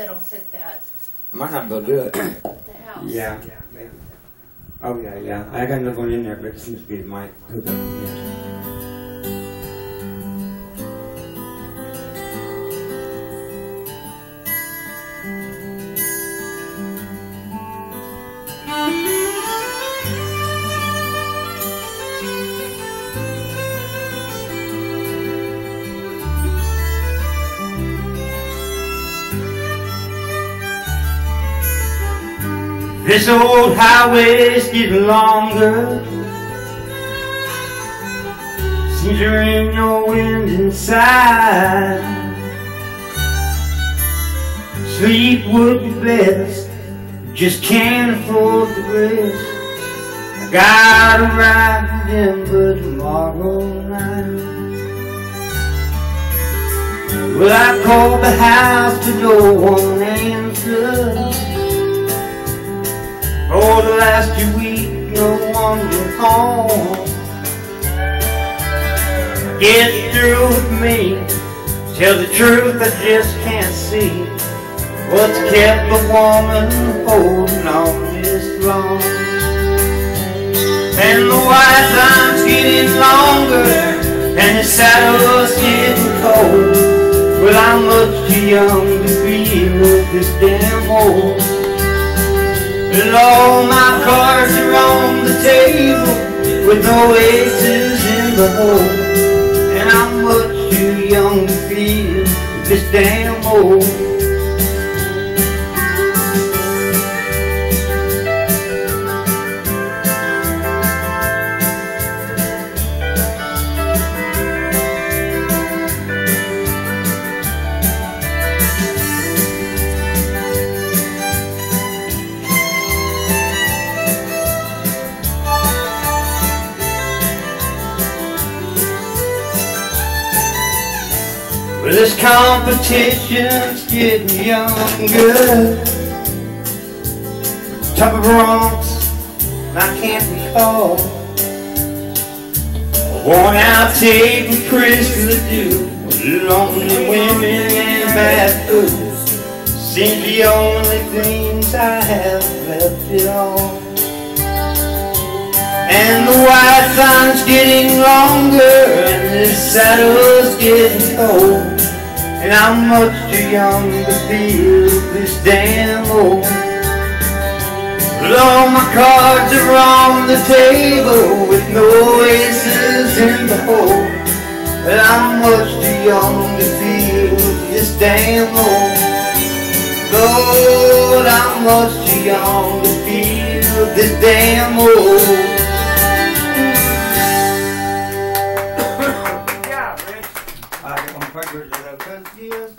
that'll fit that, I Might not be able to do it. the house. yeah. maybe. Oh yeah, yeah. I got another one in there, but it seems to be the mic hooked up. Yeah. This old highway's getting longer. Seems there ain't no wind inside. Sleep would be best, just can't afford the rest. I gotta ride to Denver tomorrow night. Well, I called the house, to no one last two weeks, no been home. Get through with me. Tell the truth, I just can't see what's kept a woman holding on this long. And the white line's getting longer, and the saddle's getting cold. Well, I'm much too young to feel this damn old. And all my cards are on the table with no aces in the hole. And I'm much too young to feel this damn old. Well, this competition's getting younger. Top of broncs, I can't recall. Worn out tape of Chris LeDoux. Lonely women and bad food. Seem the only things I have left at all. And the white line's getting longer And the saddle's getting cold And I'm much too young to feel this damn old. But all my cards are on the table With no aces in the hole. But I'm much too young to feel this damn old. Lord, I'm much too young to feel this damn old Rich.